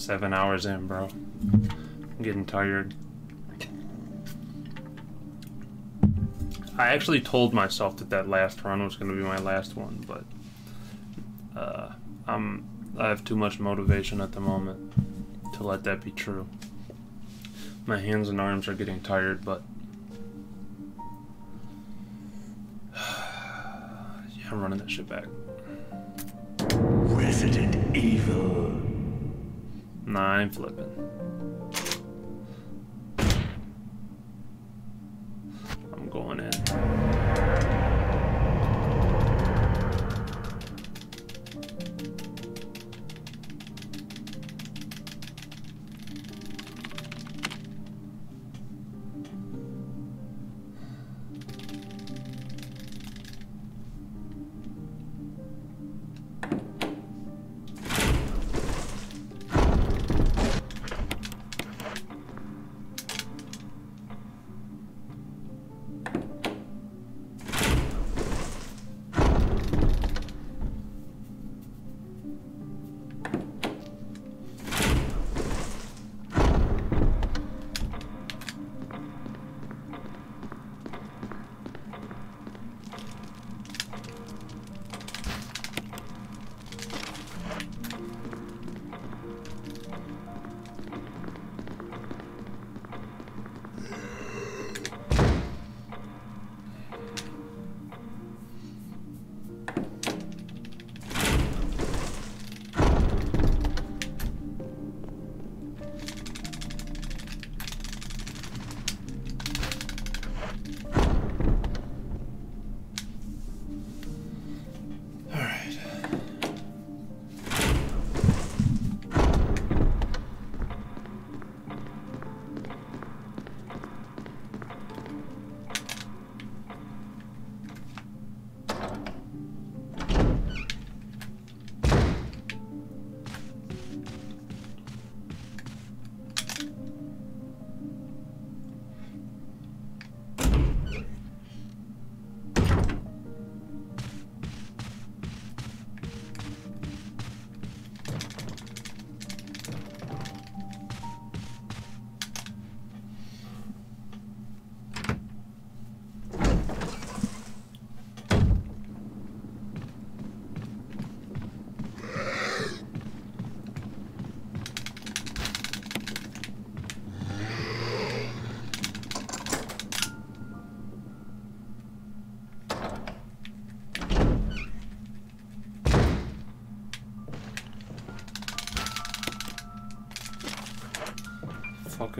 Seven hours in, bro. I'm getting tired. I actually told myself that that last run was going to be my last one, but uh, I'm I have too much motivation at the moment to let that be true. My hands and arms are getting tired, but yeah, I'm running that shit back. Resident Evil. Nah, I'm flipping. I'm going in.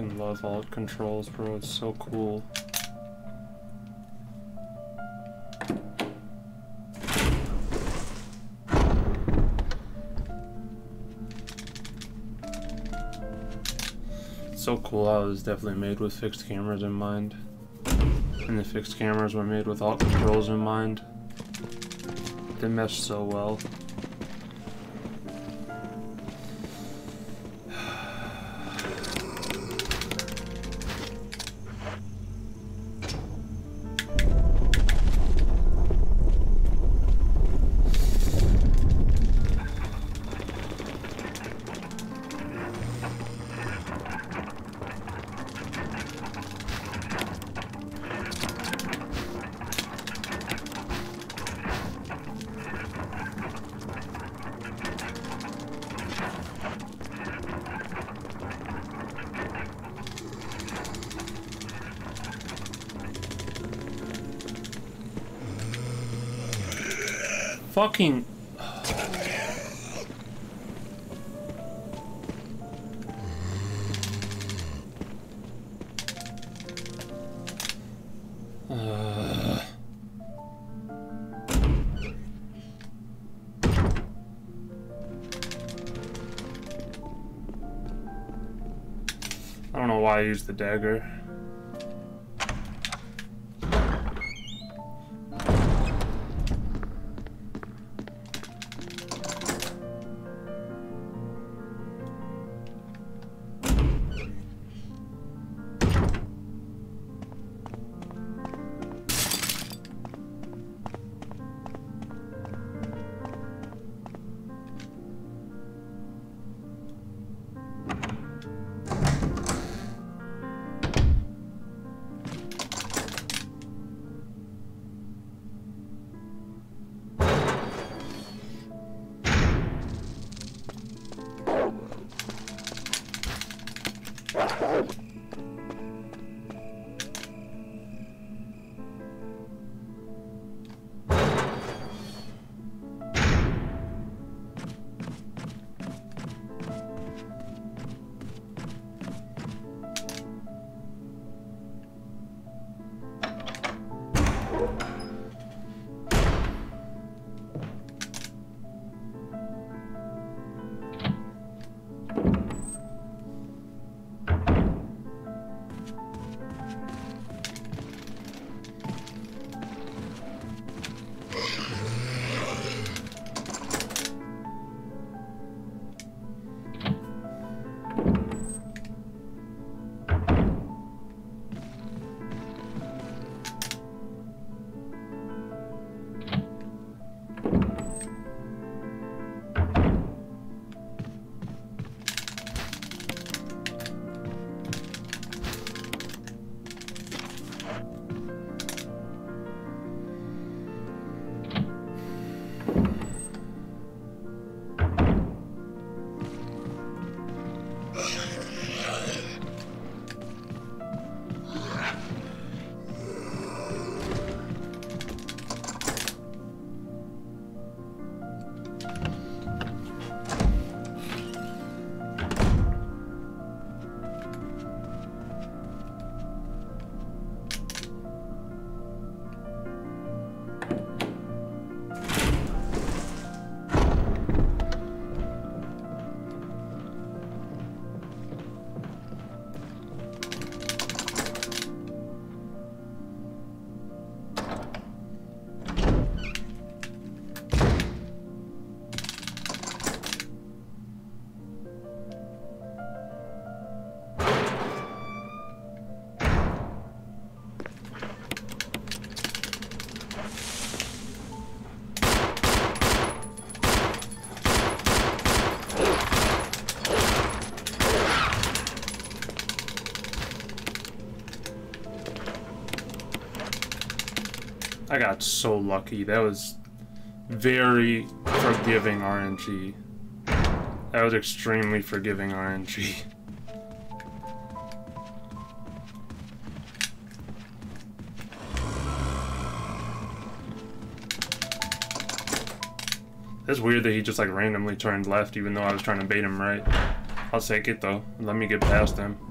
Fucking love alt controls, bro. It's so cool. So cool how it was definitely made with fixed cameras in mind. And the fixed cameras were made with alt controls in mind. They mesh so well. I used the dagger. Got so lucky. That was very forgiving RNG. That was extremely forgiving RNG. It's weird that he just like randomly turned left even though I was trying to bait him right. I'll take it though. Let me get past him.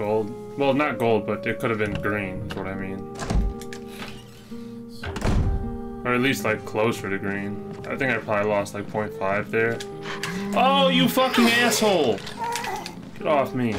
Gold. Well, not gold, but it could have been green, is what I mean. Or at least, like, closer to green. I think I probably lost, like, 0.5 there. Oh, you fucking asshole! Get off me.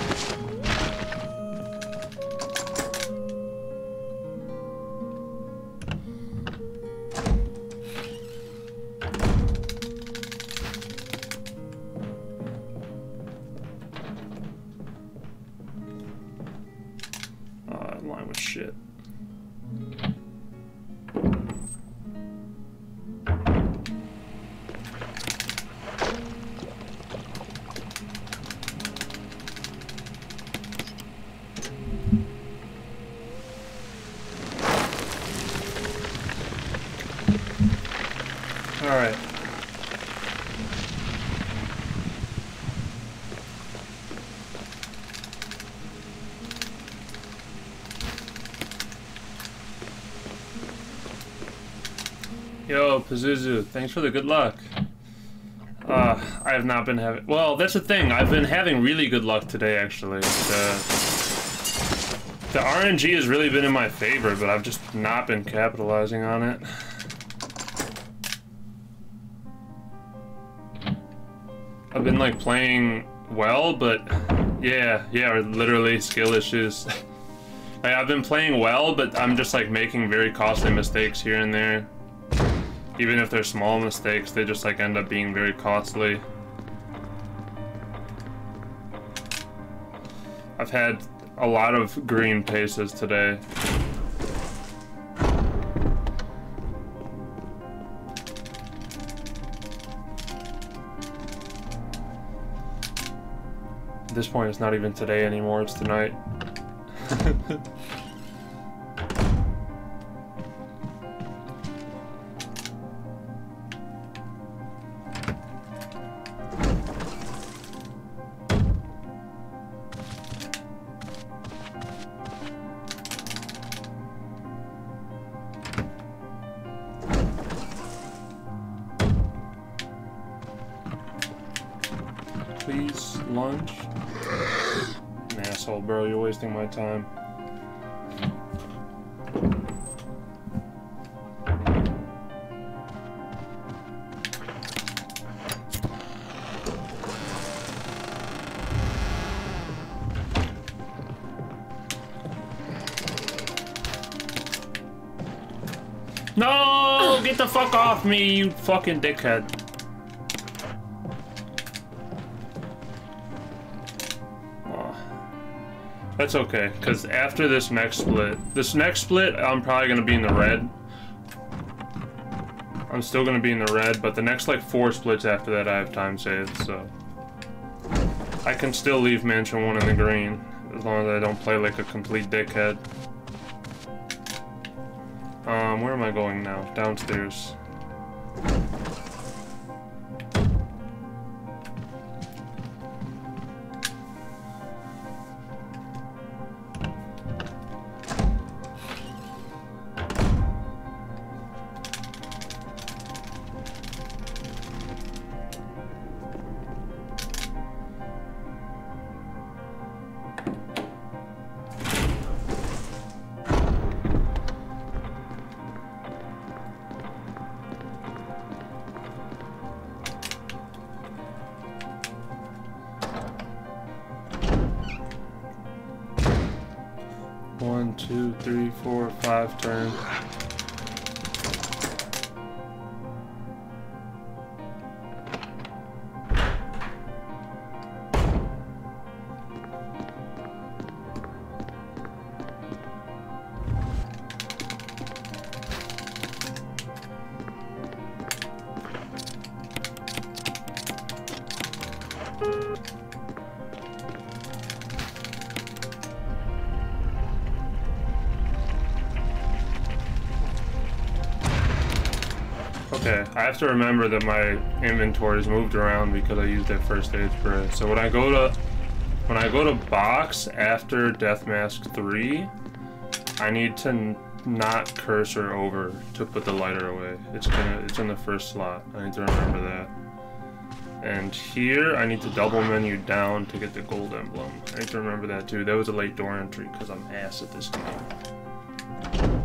Pazuzu, thanks for the good luck. Uh, I have not been having. Well, that's the thing. I've been having really good luck today, actually. The, the RNG has really been in my favor, but I've just not been capitalizing on it. I've been like playing well, but yeah, yeah, literally skill issues. like, I've been playing well, but I'm just like making very costly mistakes here and there. Even if they're small mistakes, they just like end up being very costly. I've had a lot of green paces today. At this point, it's not even today anymore, it's tonight. me, you fucking dickhead. Aw. That's okay, because after this next split, this next split, I'm probably going to be in the red. I'm still going to be in the red, but the next, like, four splits after that, I have time saved, so... I can still leave Mansion 1 in the green, as long as I don't play like a complete dickhead. Um, where am I going now? Downstairs. To remember that my inventory is moved around because I used that first aid spray. So when I go to when I go to box after Death Mask 3, I need to not cursor over to put the lighter away. It's gonna it's in the first slot. I need to remember that. And here I need to double menu down to get the gold emblem. I need to remember that too. That was a late door entry because I'm ass at this game.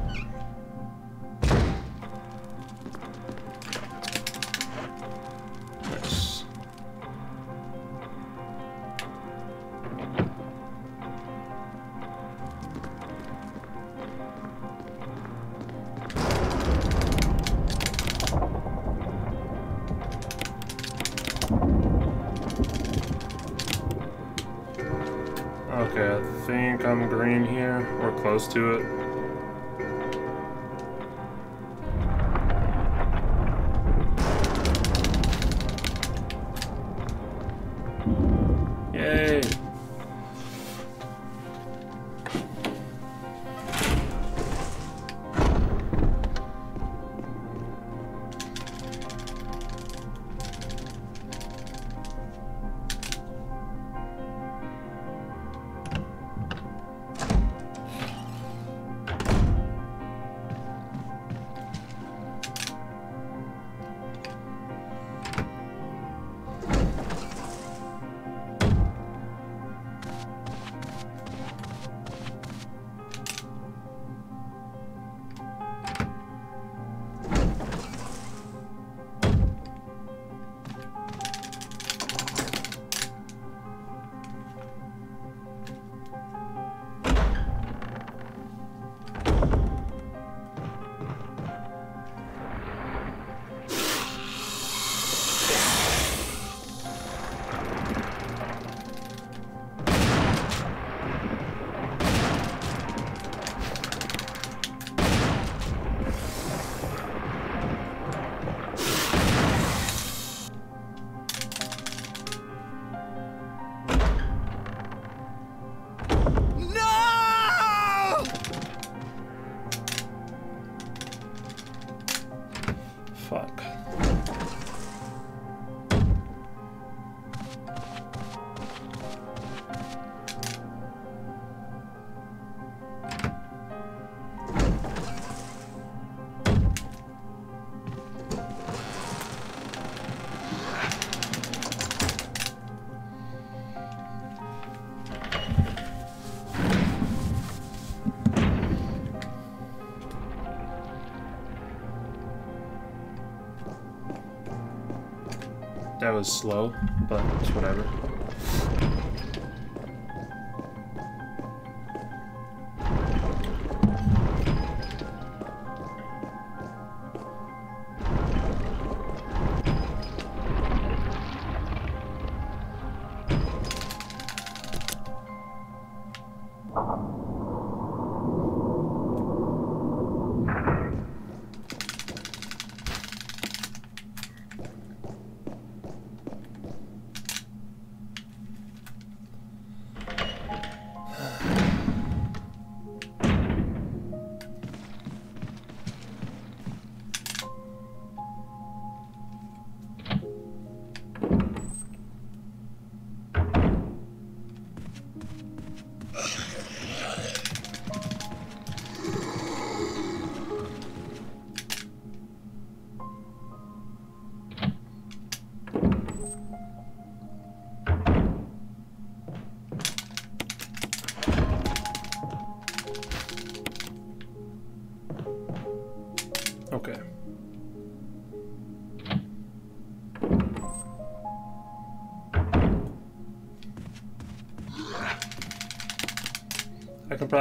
That was slow, but it's whatever.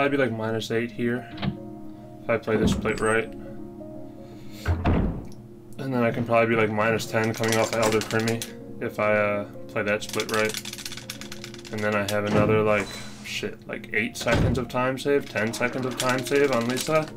Probably be like minus 8 here if I play this split right. And then I can probably be like minus 10 coming off Elder Crimmy if I uh, play that split right. And then I have another like, shit, like 8 seconds of time save, 10 seconds of time save on Lisa.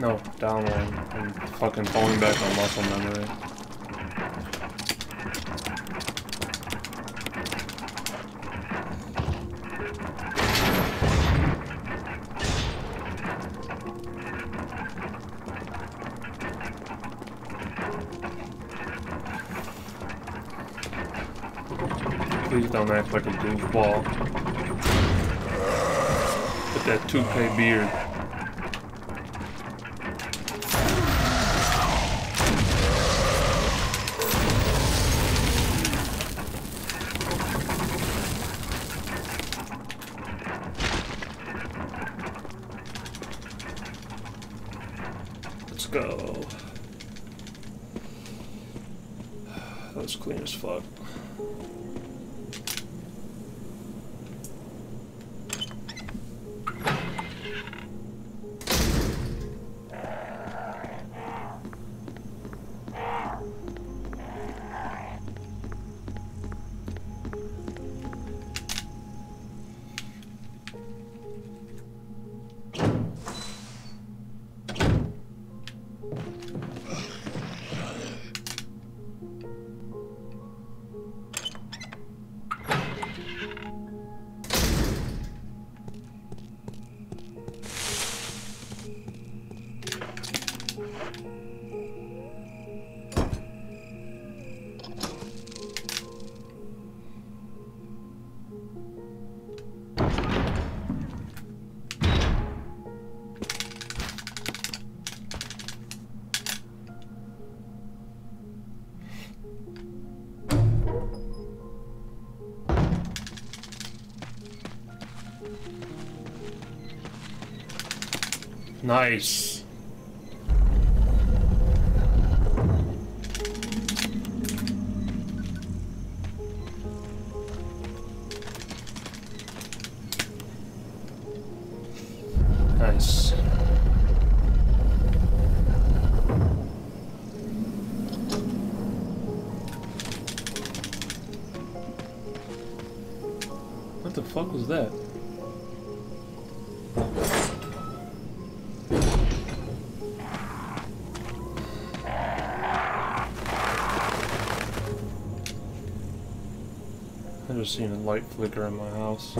No, down one. I'm fucking falling back on muscle memory. Please don't act like a goofball. With that toupee beard. Nice. I just seen a light flicker in my house.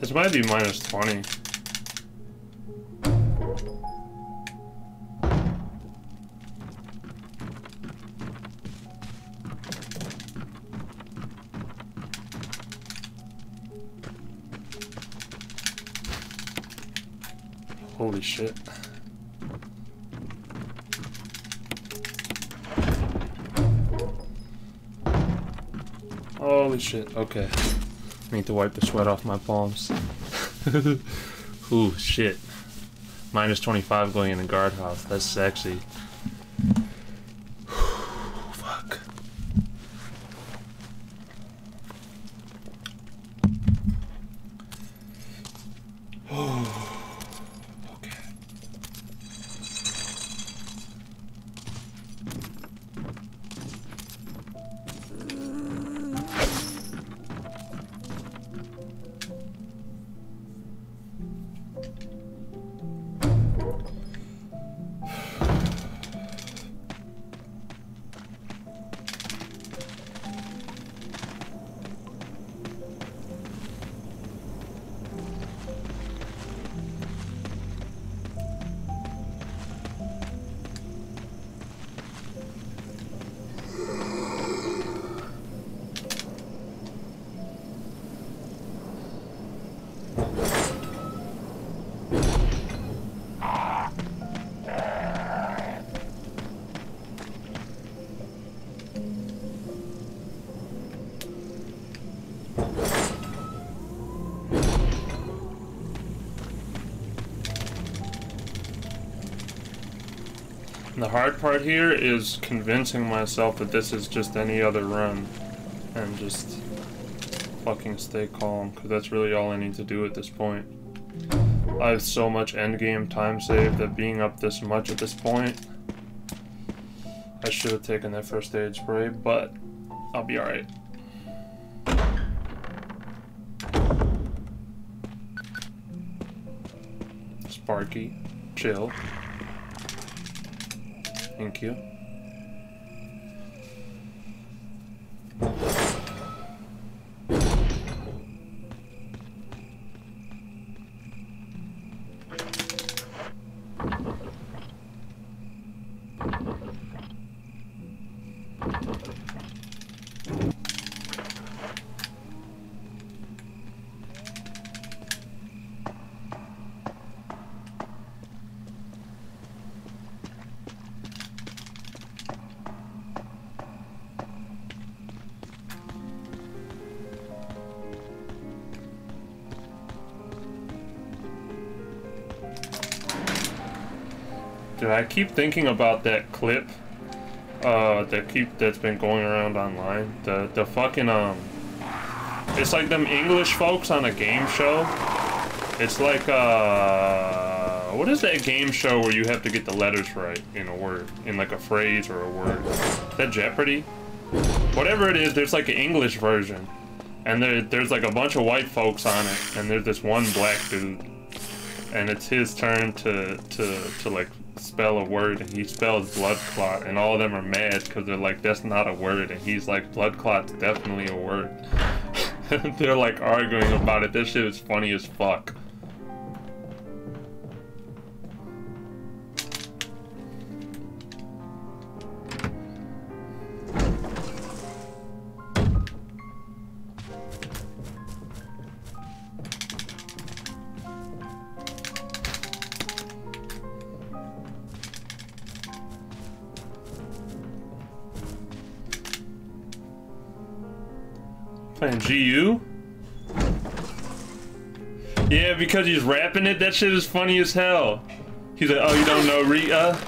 This might be minus 20. Shit. Holy shit, okay. Need to wipe the sweat off my palms. Ooh, shit. Minus 25 going in the guardhouse. That's sexy. Part here is convincing myself that this is just any other run and just fucking stay calm because that's really all I need to do at this point. I have so much endgame time saved that being up this much at this point, I should have taken that first aid spray, but I'll be alright. Sparky, chill. Thank you. I keep thinking about that clip uh that keep that's been going around online. The the fucking um it's like them English folks on a game show. It's like uh what is that game show where you have to get the letters right in a word, in like a phrase or a word? Is that Jeopardy? Whatever it is, there's like an English version. And there, there's like a bunch of white folks on it, and there's this one black dude. And it's his turn to, to, to like spell a word and he spells blood clot and all of them are mad because they're like that's not a word and he's like blood clot's definitely a word. They're like arguing about it. This shit is funny as fuck because he's rapping it, that shit is funny as hell. He's like, oh, you don't know Rita?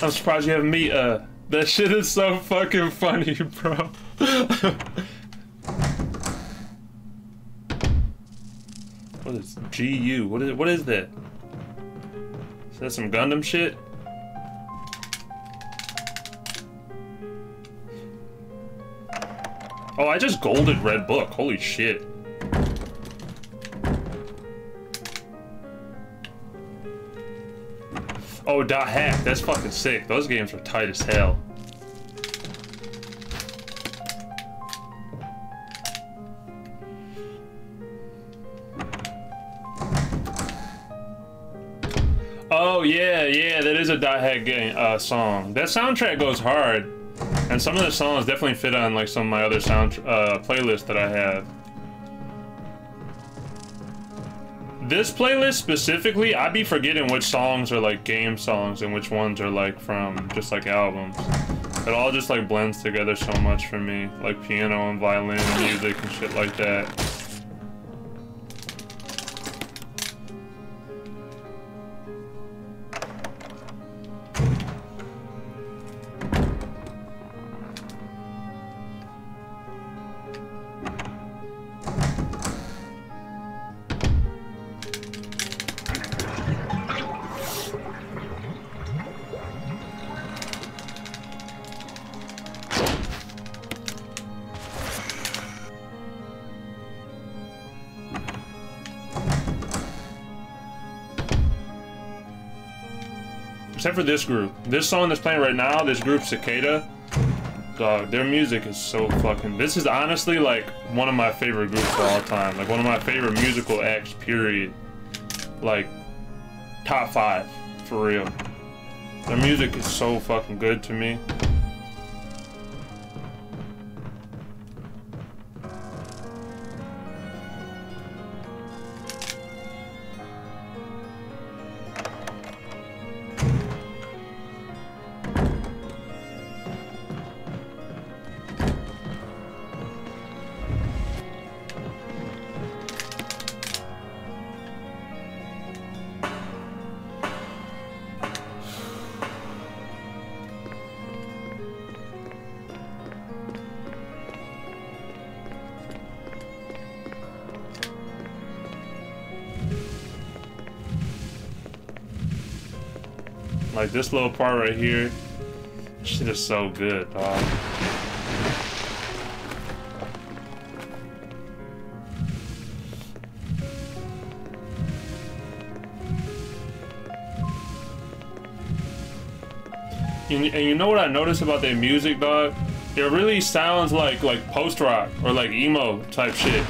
I'm surprised you haven't meet uh That shit is so fucking funny, bro. what is GU? What is what is that? Is that some Gundam shit? Oh, I just golded Red Book. Holy shit. Oh, dot hack. That's fucking sick. Those games are tight as hell. Oh yeah, yeah, that is a dot hack game uh, song. That soundtrack goes hard, and some of the songs definitely fit on like some of my other sound uh, playlists that I have. This playlist specifically, I'd be forgetting which songs are like game songs and which ones are like from just like albums. It all just like blends together so much for me, like piano and violin and music and shit like that. Except for this group. This song that's playing right now, this group Cicada, dog, their music is so fucking. This is honestly like one of my favorite groups of all time. Like one of my favorite musical acts. Period. Like top five for real. Their music is so fucking good to me. Like this little part right here, shit is so good, dog. And, you know what I noticed about their music, dog? It really sounds like like post rock or like emo type shit.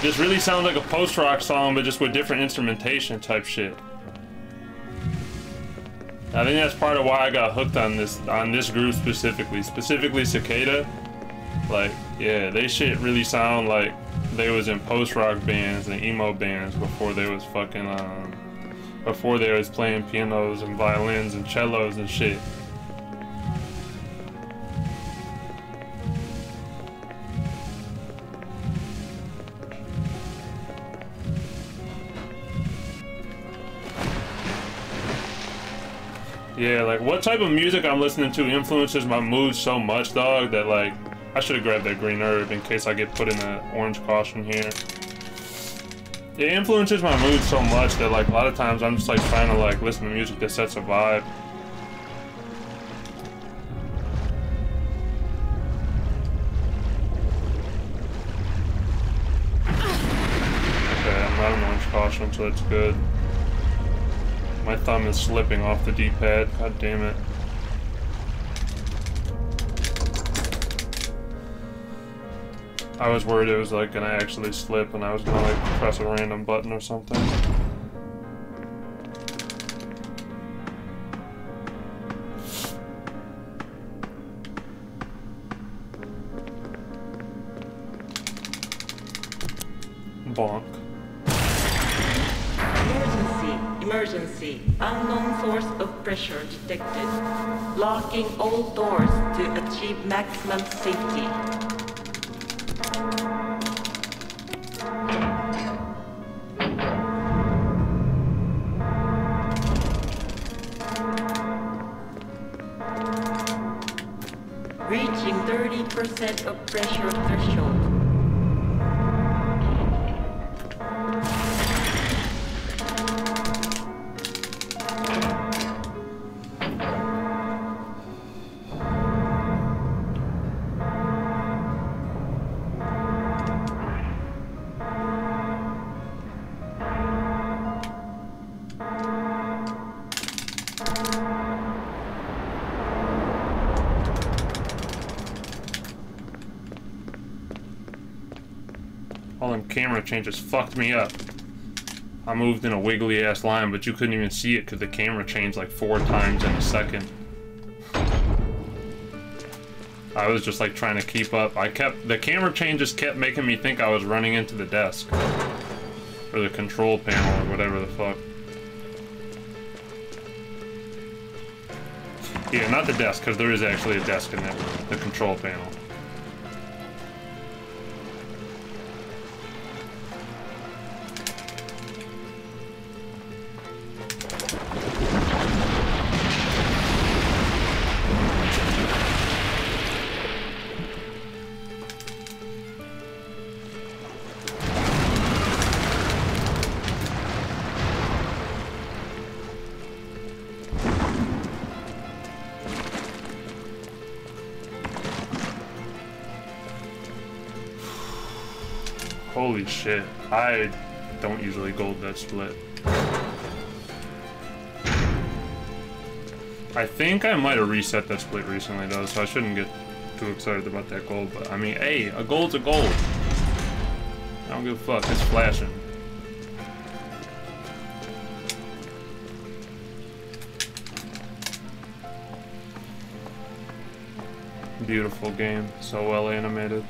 This really sounds like a post rock song, but just with different instrumentation type shit. I think that's part of why I got hooked on this on this group specifically, specifically Cicada. Like, yeah, they shit really sound like they was in post rock bands and emo bands before they was fucking um before they was playing pianos and violins and cellos and shit. Yeah, like what type of music I'm listening to influences my mood so much, dog, that like I should have grabbed that green herb in case I get put in the orange caution here. It influences my mood so much that like a lot of times I'm just like trying to like listen to music that sets a vibe. Okay, I'm not an orange caution, so that's good. My thumb is slipping off the D-pad. God damn it. I was worried it was like gonna actually slip and I was gonna like press a random button or something. Pressure detected. Locking all doors to achieve maximum safety. Reaching 30% of pressure camera changes fucked me up. I moved in a wiggly ass line, but you couldn't even see it because the camera changed like four times in a second. I was just like trying to keep up. I kept the camera changes kept making me think I was running into the desk or the control panel or whatever the fuck. Yeah, not the desk because there is actually a desk in that room. The control panel. Holy shit. I don't usually gold that split. I think I might have reset that split recently though, so I shouldn't get too excited about that gold, but I mean, hey, a gold's a gold. I don't give a fuck, it's flashing. Beautiful game, so well animated.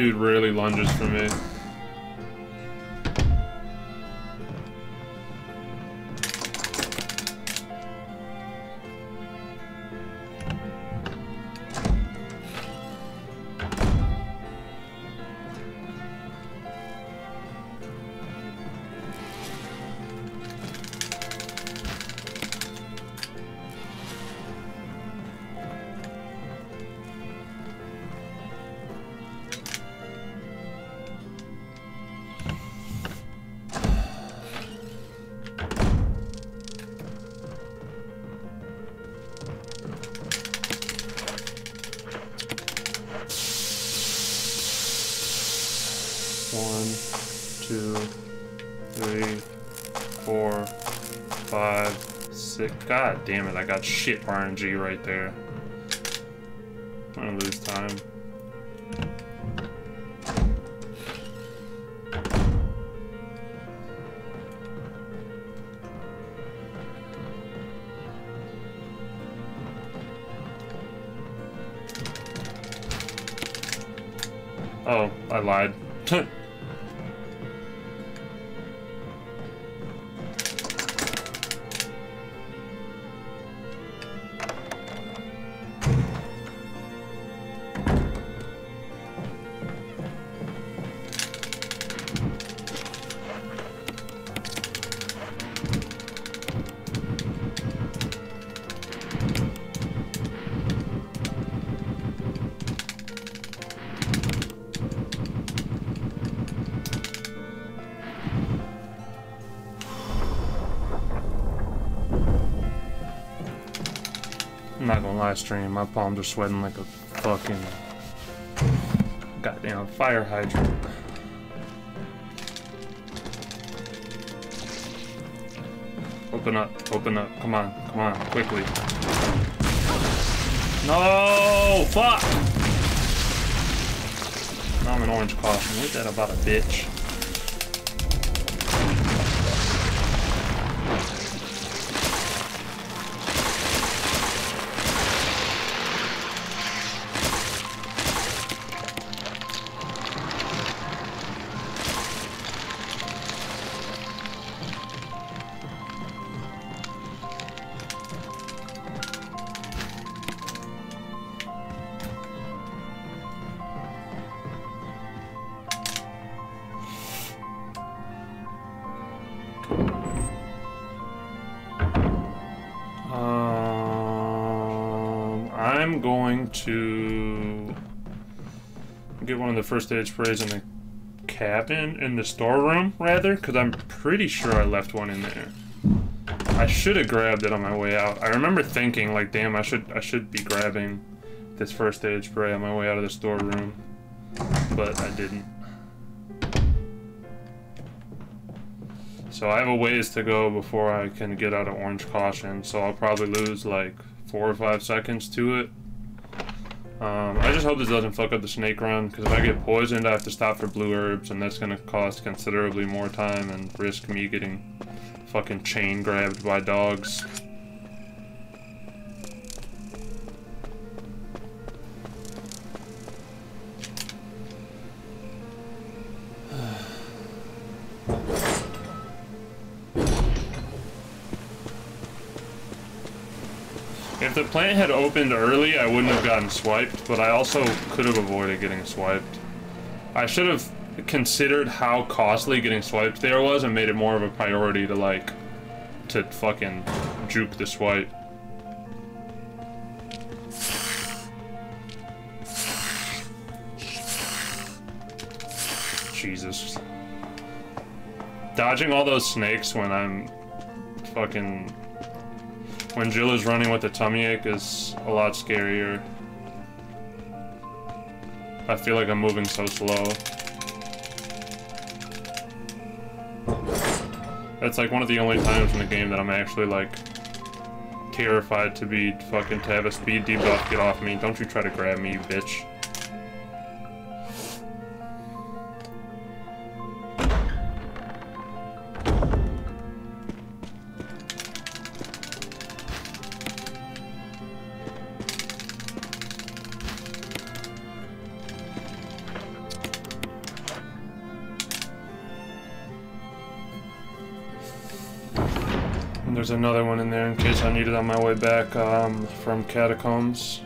Dude rarely lunges for me. God damn it, I got shit RNG right there. I'm gonna lose time. Oh, I lied. Lie, stream. My palms are sweating like a fucking goddamn fire hydrant. Open up, open up. Come on, come on, quickly. No, fuck. now I'm an orange caution. What's that about a bitch? First aid sprays in the cabin, in the storeroom, rather, because I'm pretty sure I left one in there. I should have grabbed it on my way out. I remember thinking, like, damn, I should I should be grabbing this first aid spray on my way out of the storeroom, but I didn't. So I have a ways to go before I can get out of orange caution, so I'll probably lose like four or five seconds to it. Um, just hope this doesn't fuck up the snake run, because if I get poisoned I have to stop for blue herbs, and that's going to cost considerably more time and risk me getting fucking chain grabbed by dogs. Plant had opened early, I wouldn't have gotten swiped, but I also could have avoided getting swiped. I should have considered how costly getting swiped there was and made it more of a priority to, like, to fucking juke the swipe. Jesus. Dodging all those snakes when I'm fucking when Jill is running with a tummy ache is a lot scarier. I feel like I'm moving so slow. That's like one of the only times in the game that I'm actually like terrified to be fucking to have a speed debuff get off me. Don't you try to grab me, you bitch. Another one in there in case I need it on my way back um, from Catacombs.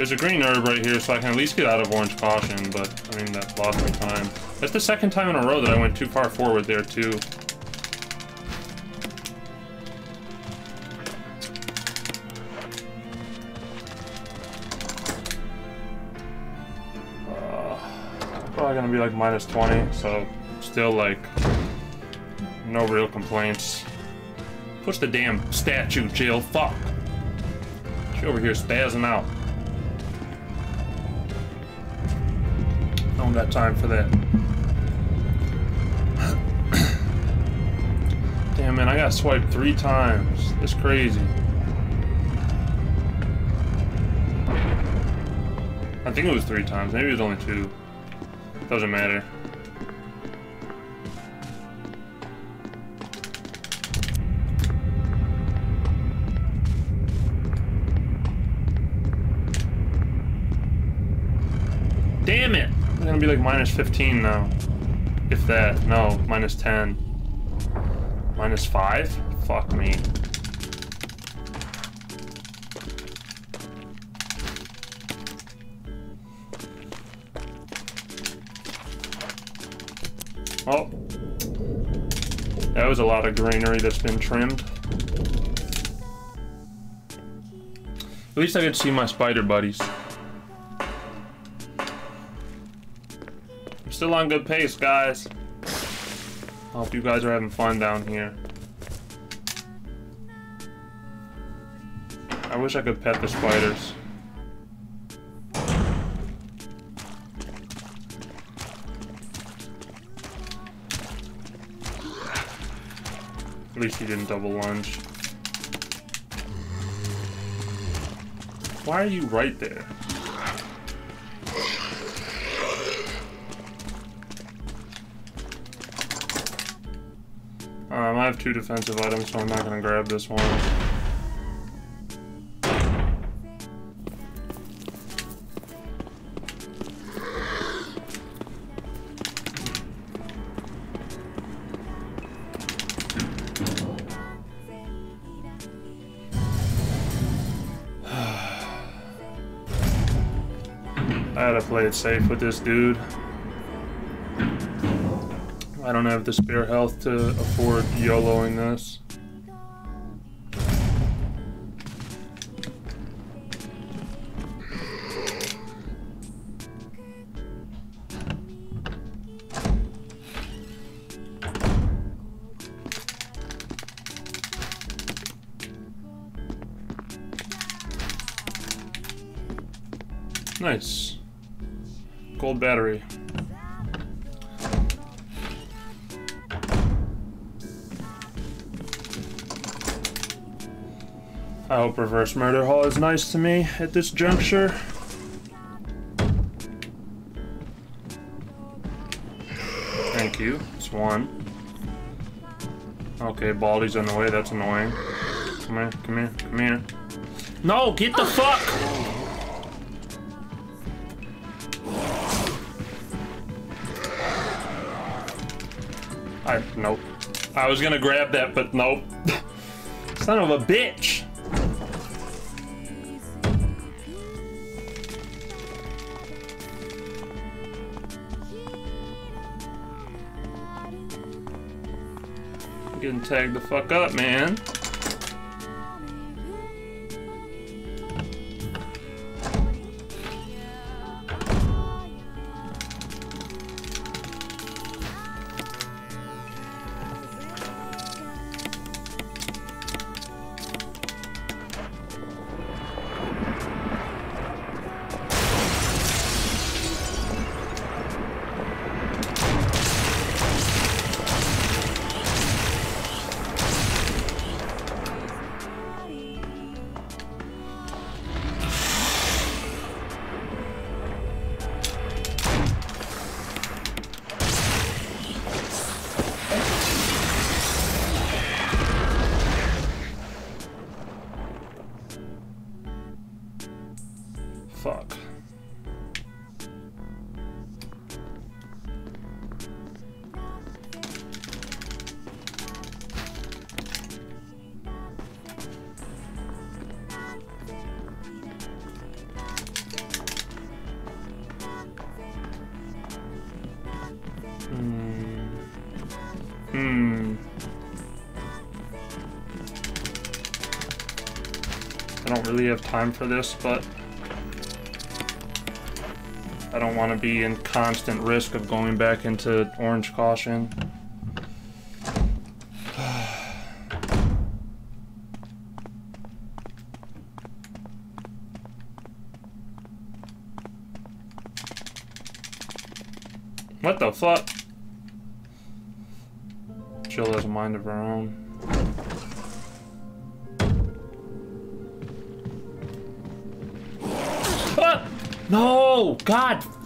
There's a green herb right here, so I can at least get out of orange caution, but, I mean, that lost me time. That's the second time in a row that I went too far forward there, too. Uh, probably gonna be like minus 20, so still like no real complaints. Push the damn statue, Jill. Fuck. She over here spazzing out. I don't got time for that. Damn man, I got swiped three times. It's crazy. I think it was three times. Maybe it was only two. Doesn't matter. Gonna be like minus 15 now. If that. No, minus 10. Minus 5? Fuck me. Oh. That was a lot of greenery that's been trimmed. At least I could see my spider buddies. Still on good pace, guys. Hope you guys are having fun down here. I wish I could pet the spiders. At least he didn't double lunge. Why are you right there? Two defensive items, so I'm not gonna grab this one. I gotta play it safe with this dude. Don't have the spare health to afford YOLOing this. Nice. Gold battery. Reverse Murder Hall is nice to me at this juncture. Thank you. It's one. Okay, Baldy's on the way. That's annoying. Come here, come here, come here. No, get the fuck! I, nope. I was gonna grab that, but nope. Son of a bitch! Getting tagged the fuck up, man. Time for this, but I don't want to be in constant risk of going back into orange caution. What the fuck? Jill has a mind of her own.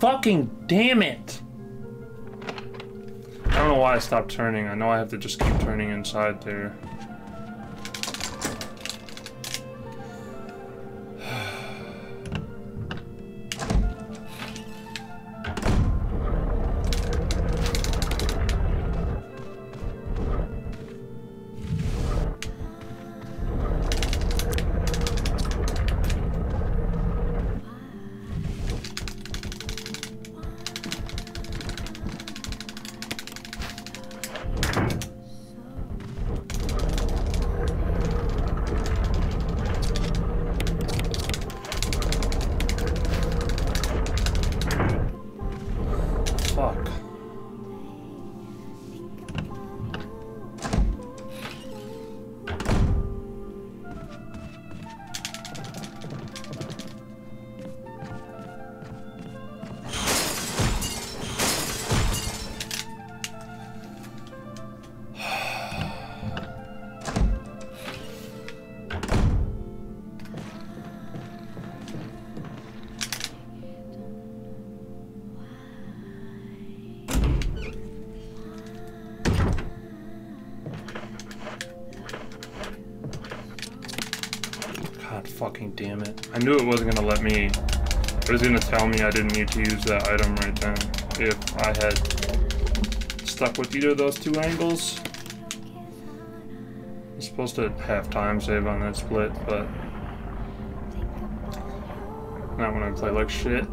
Fucking damn it! I don't know why I stopped turning. I know I have to just keep turning inside there. I knew it wasn't gonna let me. It was gonna tell me I didn't need to use that item right then. If I had stuck with either of those two angles. I'm supposed to have time save on that split, but not when I play like shit.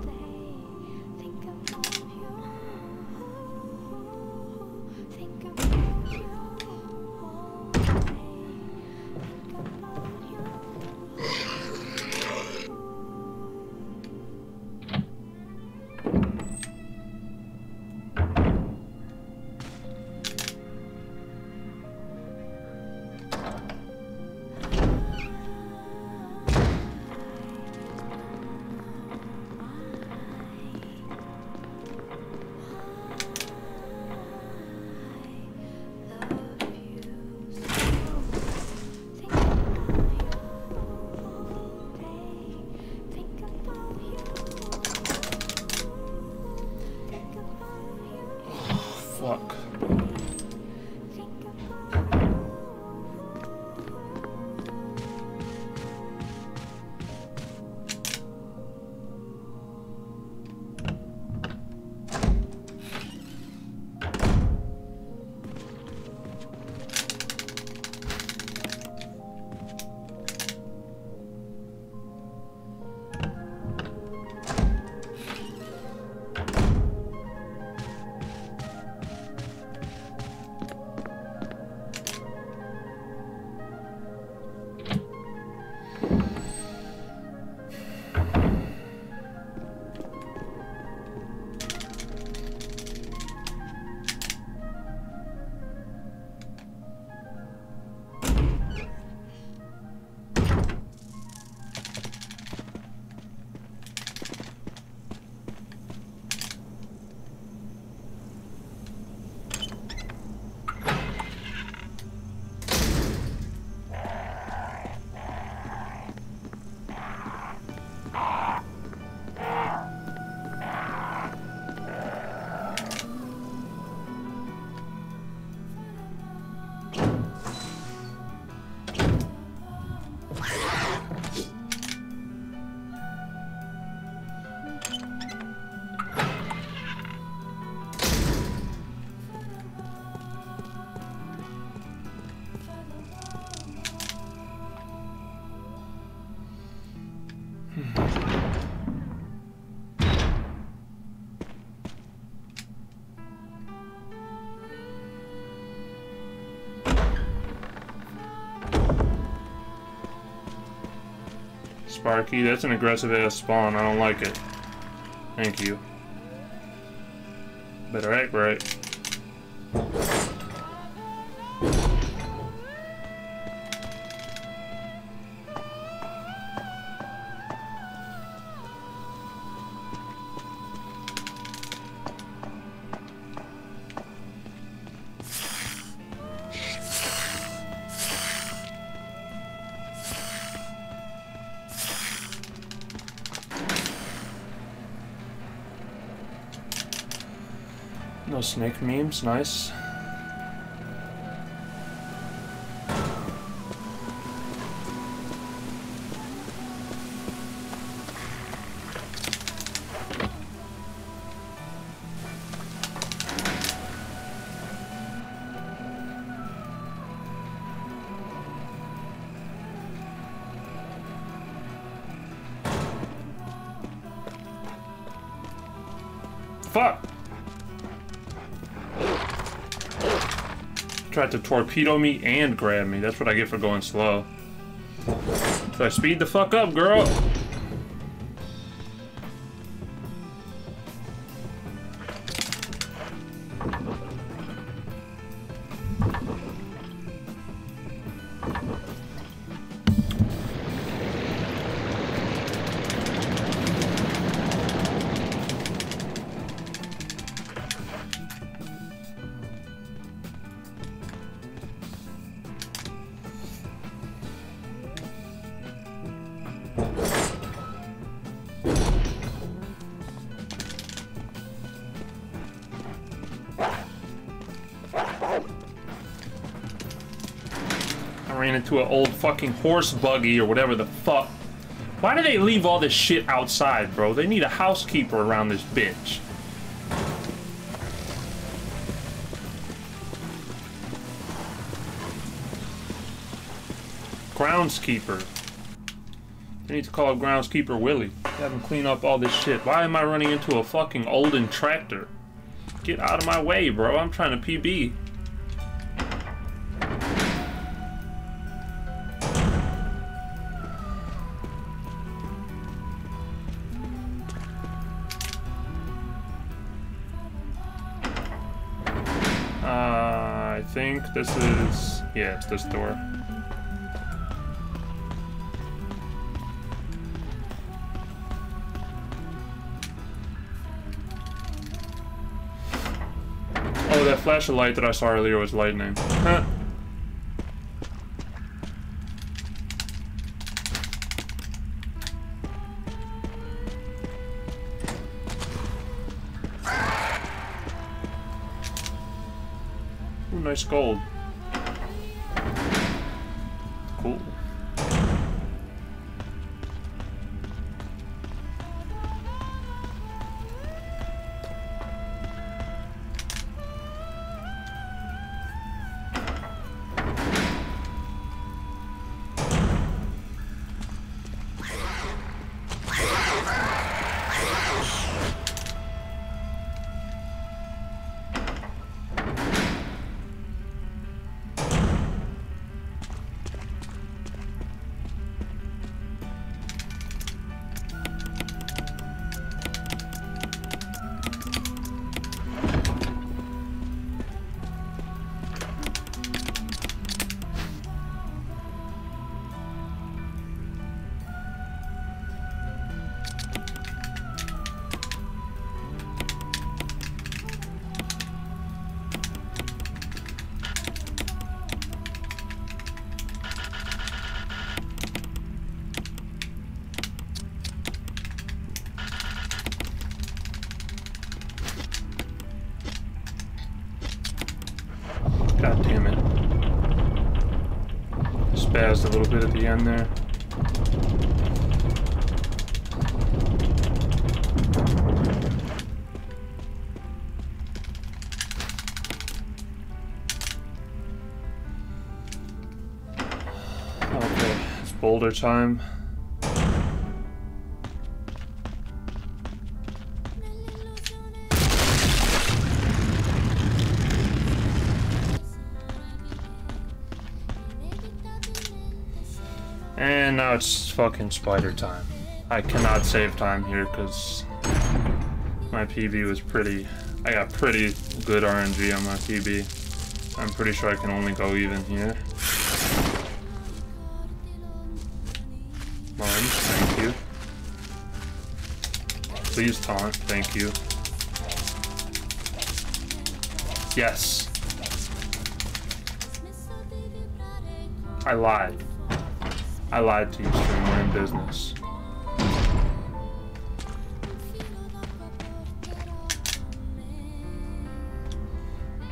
Sparky, that's an aggressive ass spawn. I don't like it. Thank you. Better act right. Snake memes, nice. Fuck! Tried to torpedo me and grab me. That's what I get for going slow. So I speed the fuck up, girl. Into an old fucking horse buggy or whatever the fuck. Why do they leave all this shit outside, bro? They need a housekeeper around this bitch. Groundskeeper. I need to call groundskeeper Willie. Have him clean up all this shit. Why am I running into a fucking Olden tractor? Get out of my way, bro. I'm trying to PB. Yeah, it's this door. Oh, that flash of light that I saw earlier was lightning. Huh. Nice gold. Spazzed a little bit at the end there. Okay, it's boulder time. Now it's fucking spider time. I cannot save time here because my PB was pretty... I got pretty good RNG on my PB. I'm pretty sure I can only go even here. Lunge, thank you. Please taunt, thank you. Yes. I lied. I lied to you, stream. We're in business.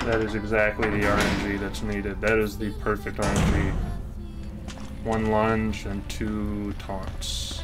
That is exactly the RNG that's needed. That is the perfect RNG. One lunge and two taunts.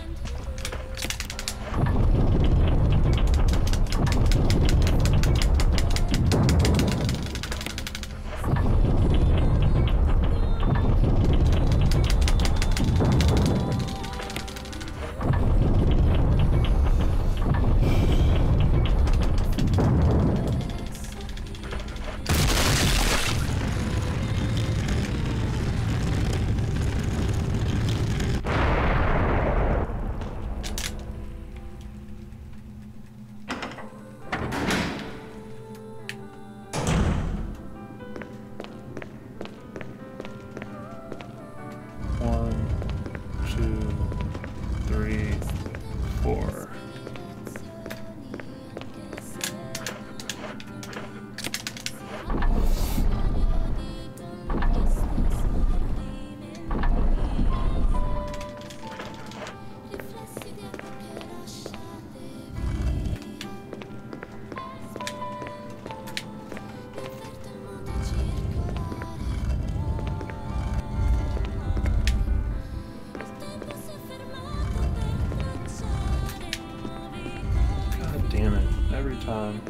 every time.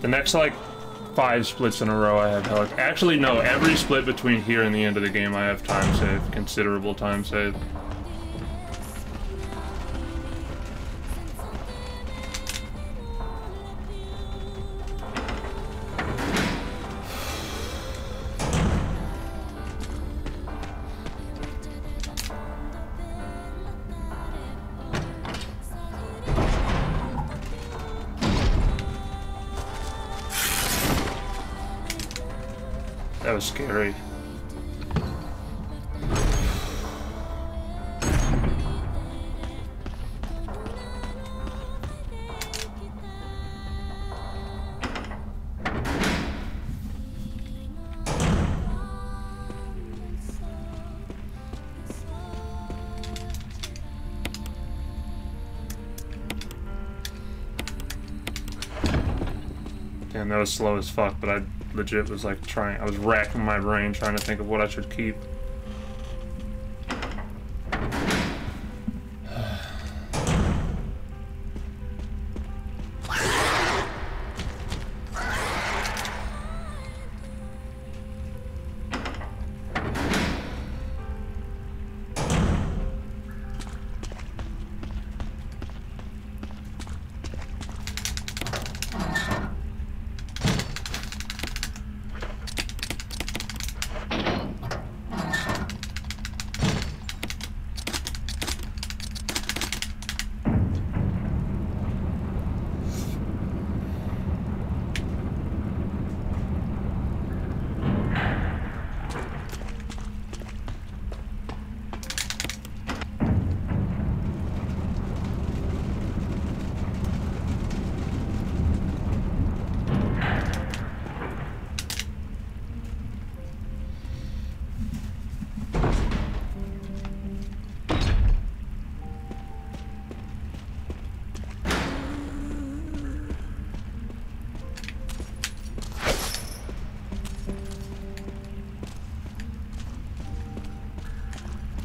The next, like, five splits in a row I have hell. Actually, no, every split between here and the end of the game I have time save. Considerable time save. Scary. Damn, that was slow as fuck, but I legit was like trying, I was racking my brain trying to think of what I should keep.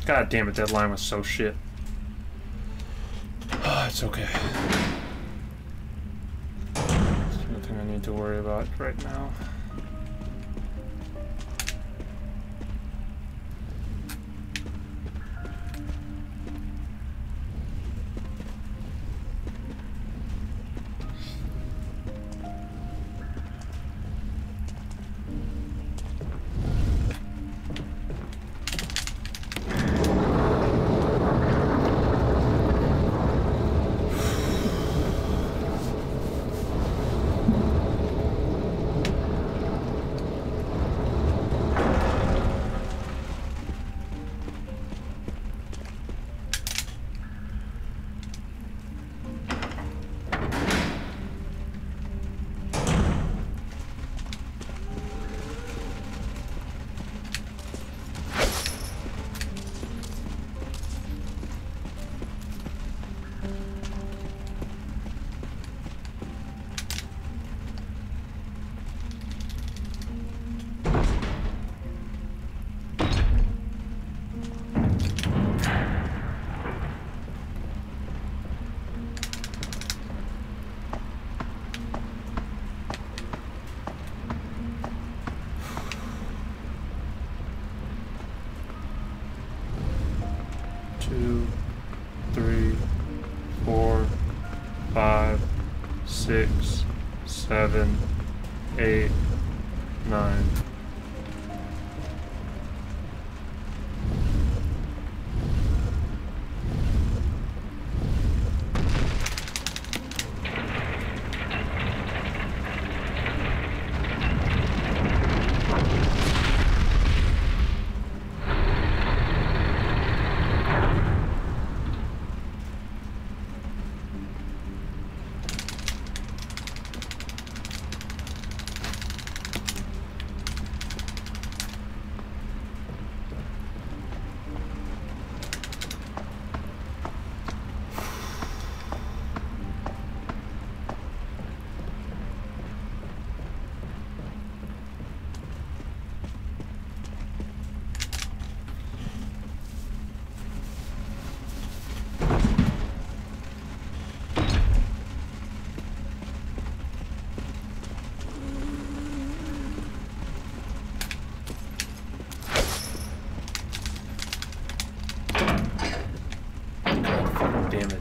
God damn it, that line was so shit. Oh, it's okay. There's nothing I need to worry about right now.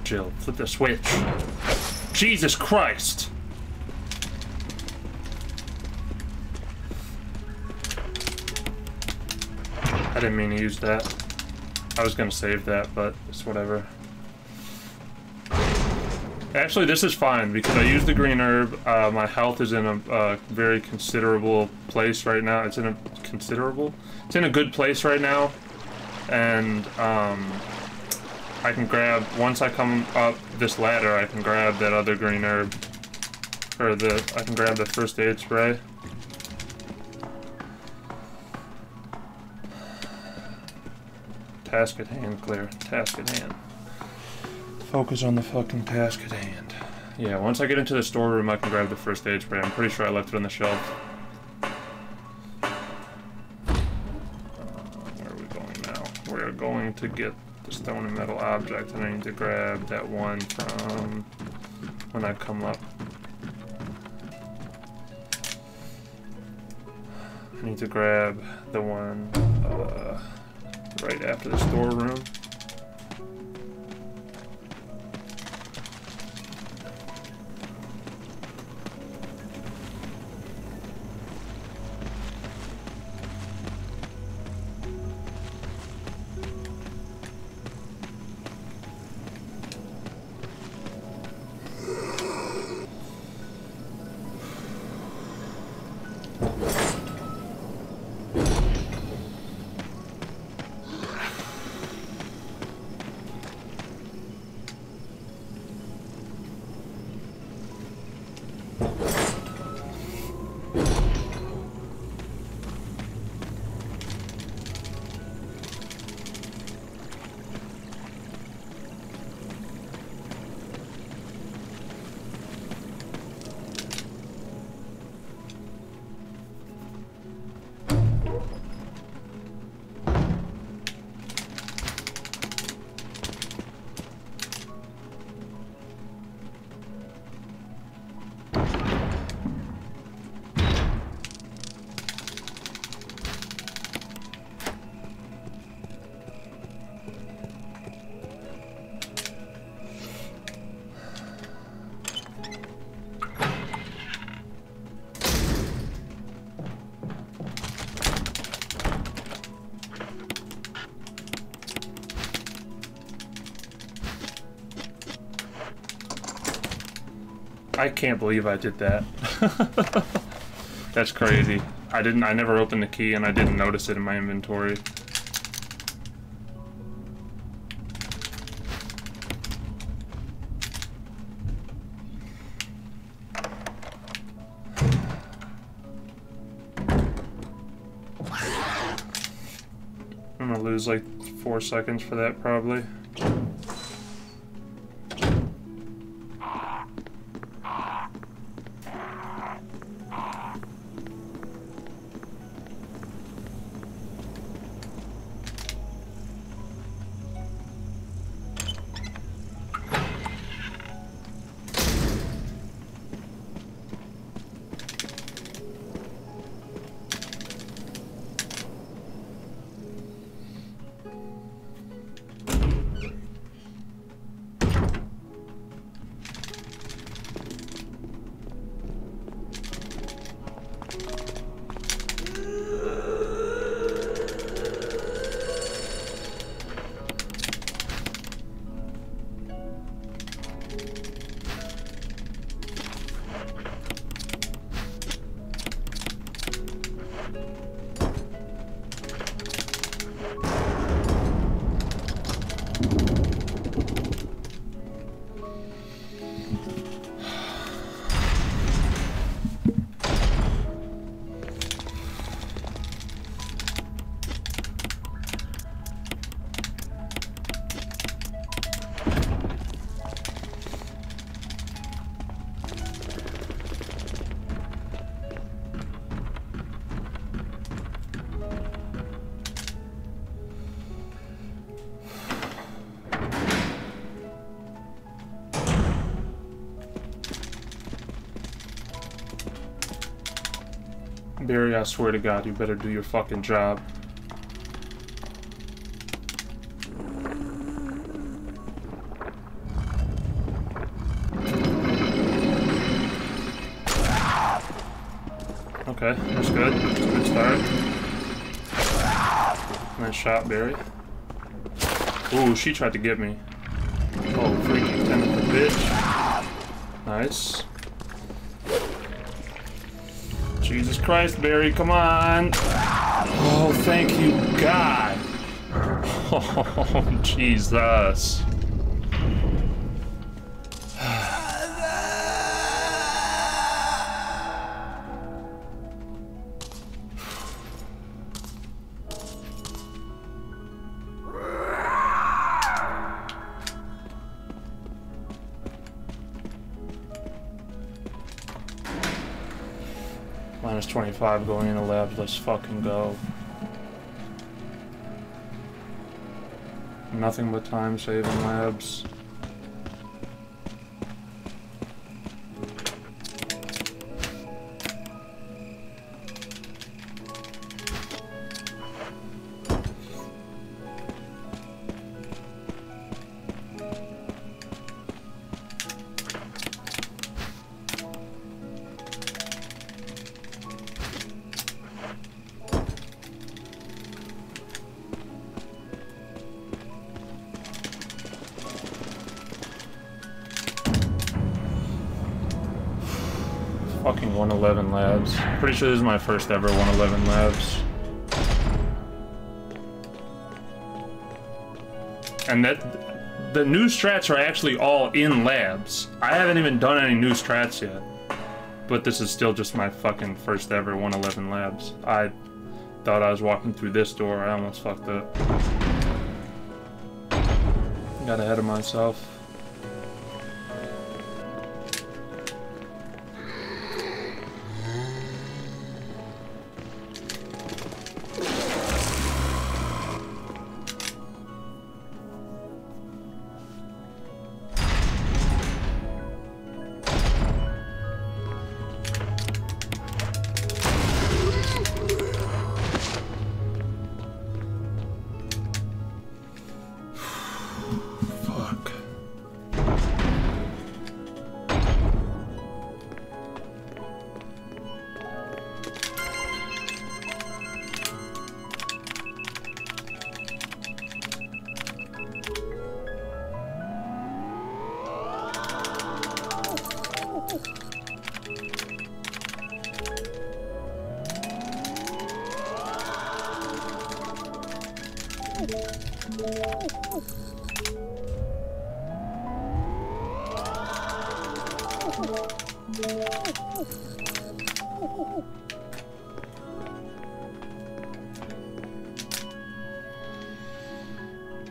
Jill, flip the switch. Jesus Christ! I didn't mean to use that. I was gonna save that, but it's whatever. Actually, this is fine because I used the green herb. Uh, my health is in a very considerable place right now. It's in a considerable. It's in a good place right now, and um, I can grab once I come up this ladder. I can grab that other green herb, or the I can grab the first aid spray. Task at hand, clear. Task at hand. Focus on the fucking task at hand. Yeah, once I get into the storeroom, I can grab the first aid spray. I'm pretty sure I left it on the shelf. Uh, where are we going now? We're going to get the stone and metal object, and I need to grab that one from when I come up. I need to grab the one uh, right after the storeroom. I can't believe I did that. That's crazy. I didn't I never opened the key and I didn't notice it in my inventory. I'm gonna lose like four seconds for that probably. I swear to God, you better do your fucking job. Okay, that's good. That's a good start. Nice shot, Barry. Ooh, she tried to get me. Oh, freaking ten of bitch. Nice. Jesus Christ, Barry, come on. Oh, thank you, God. Oh, Jesus. Minus 25 going into labs, let's fucking go. Nothing but time saving labs. This is my first ever 111 labs. And that the new strats are actually all in labs. I haven't even done any new strats yet. But this is still just my fucking first ever 111 labs. I thought I was walking through this door. I almost fucked up. Got ahead of myself.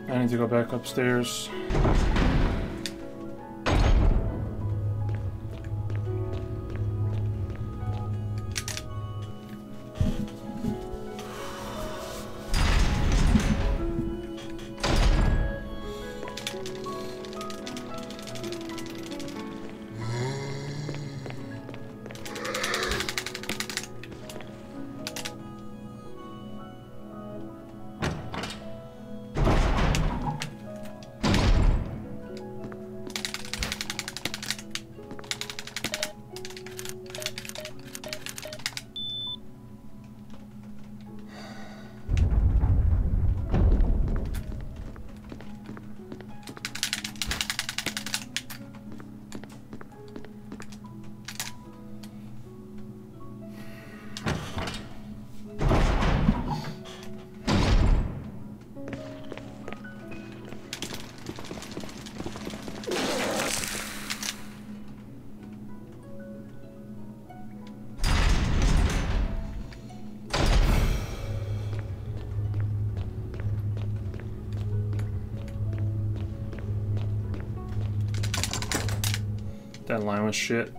I need to go back upstairs. Was shit.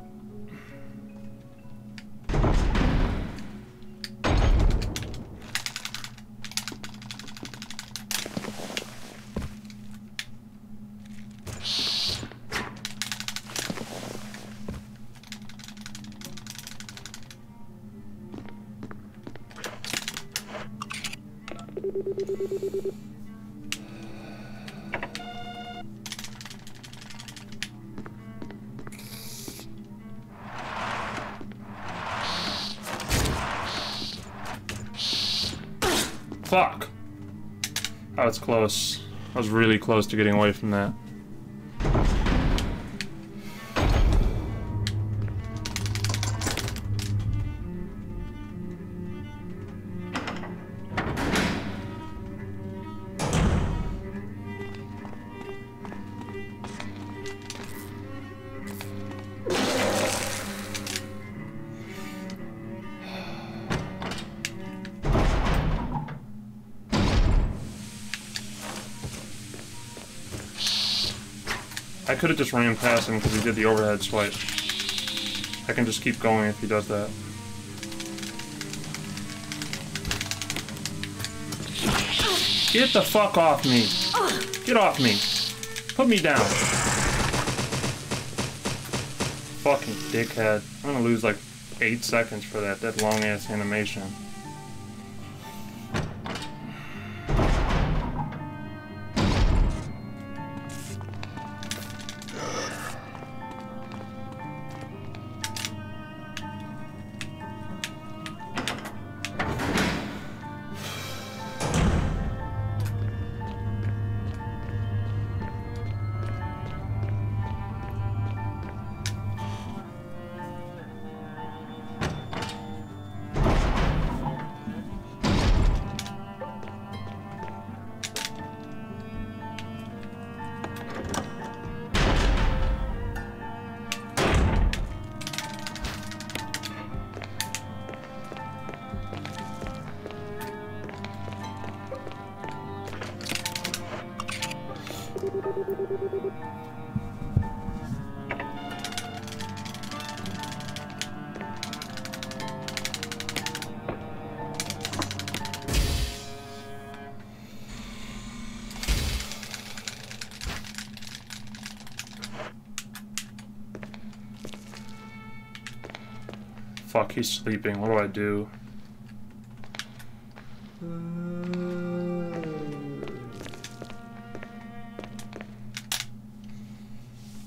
Close. I was really close to getting away from that. I could have just ran past him because he did the overhead swipe. I can just keep going if he does that. Get the fuck off me! Get off me! Put me down! Fucking dickhead. I'm gonna lose like eight seconds for that, that long ass animation. He's sleeping. What do I do?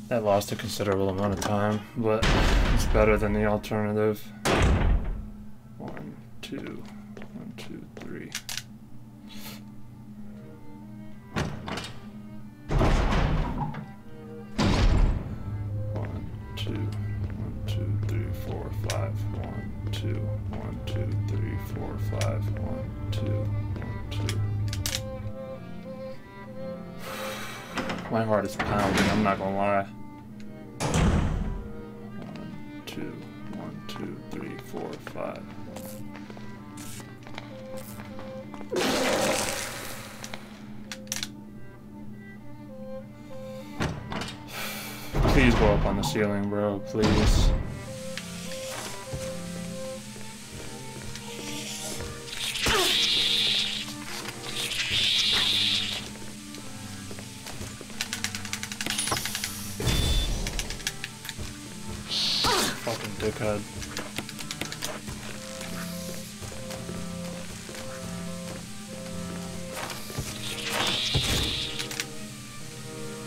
That lost a considerable amount of time, but it's better than the alternative. Please. Fucking dickhead.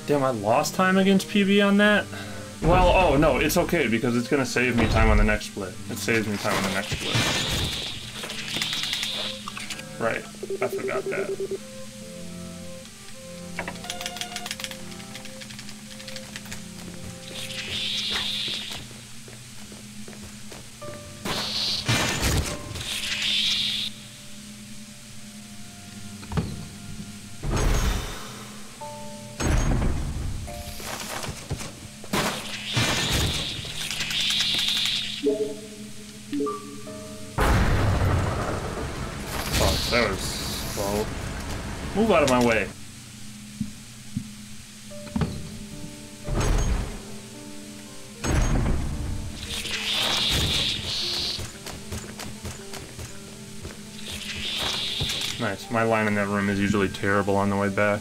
Damn, I lost time against PB on that? Well, oh no, it's okay because it's gonna save me time on the next split. It saves me time on the next split. Right, I forgot that. My line in that room is usually terrible on the way back.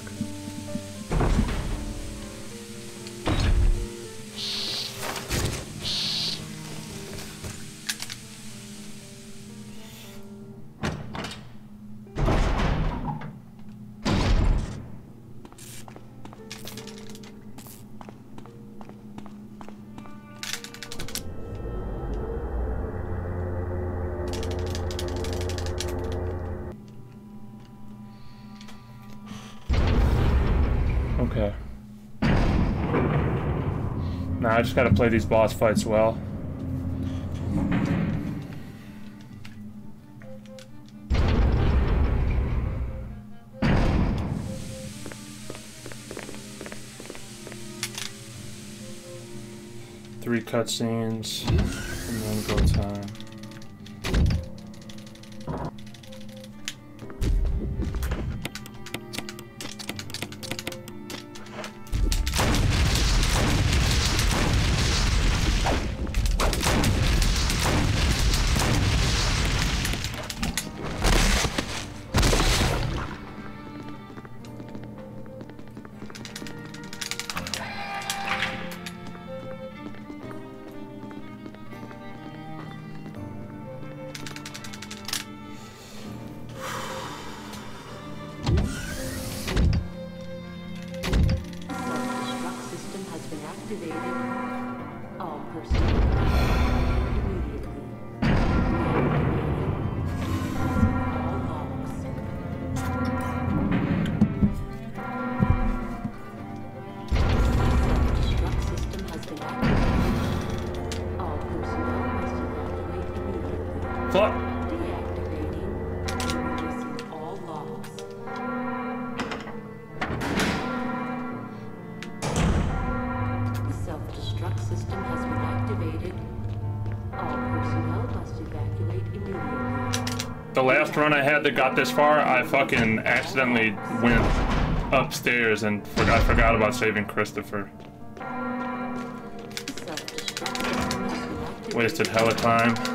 I just gotta play these boss fights well. Three cutscenes, and then go time. last run I had that got this far, I fucking accidentally went upstairs and I forgot about saving Christopher. Wasted hella time.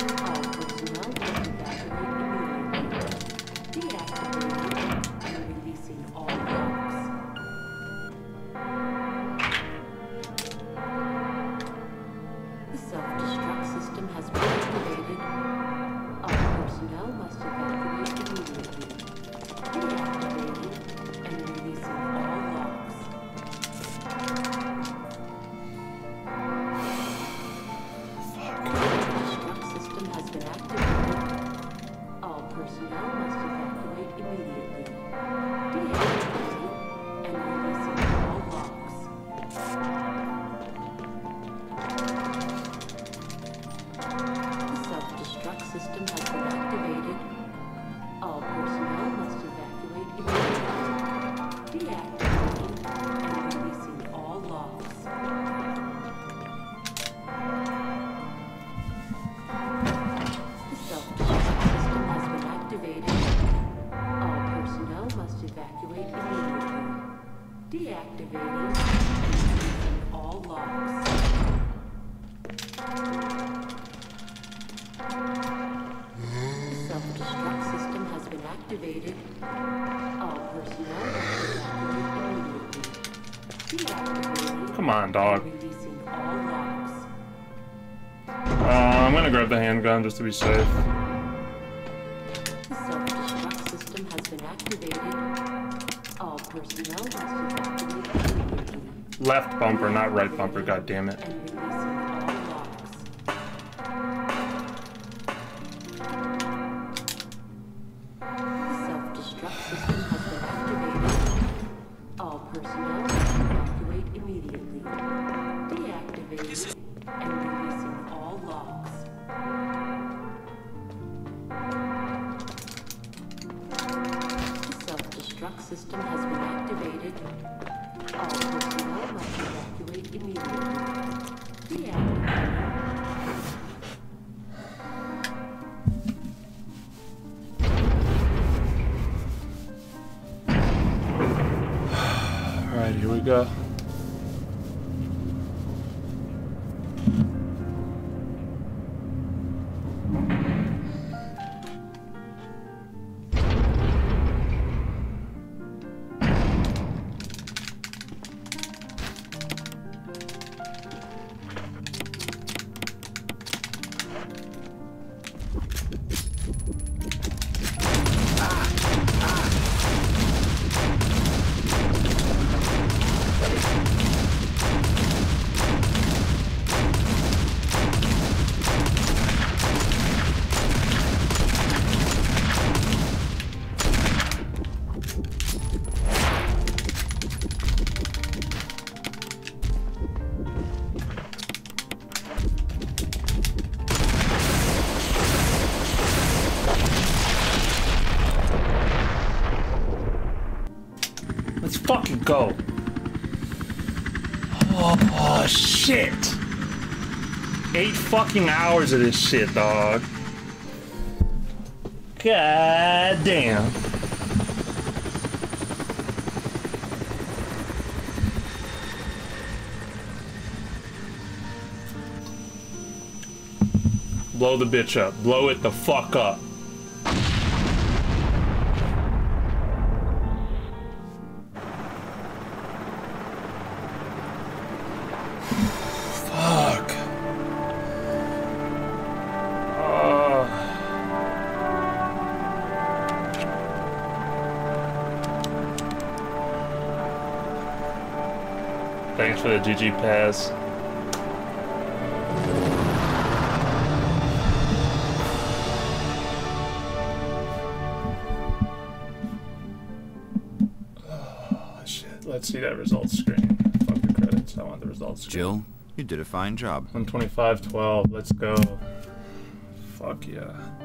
just to be safe. Africa go. Oh, shit. Eight fucking hours of this shit, dog. God damn. Blow the bitch up. Blow it the fuck up. Thanks for the GG pass. Oh, shit. Let's see that results screen. Fuck the credits. I want the results screen. Jill, you did a fine job. 125, 12. Let's go. Fuck yeah.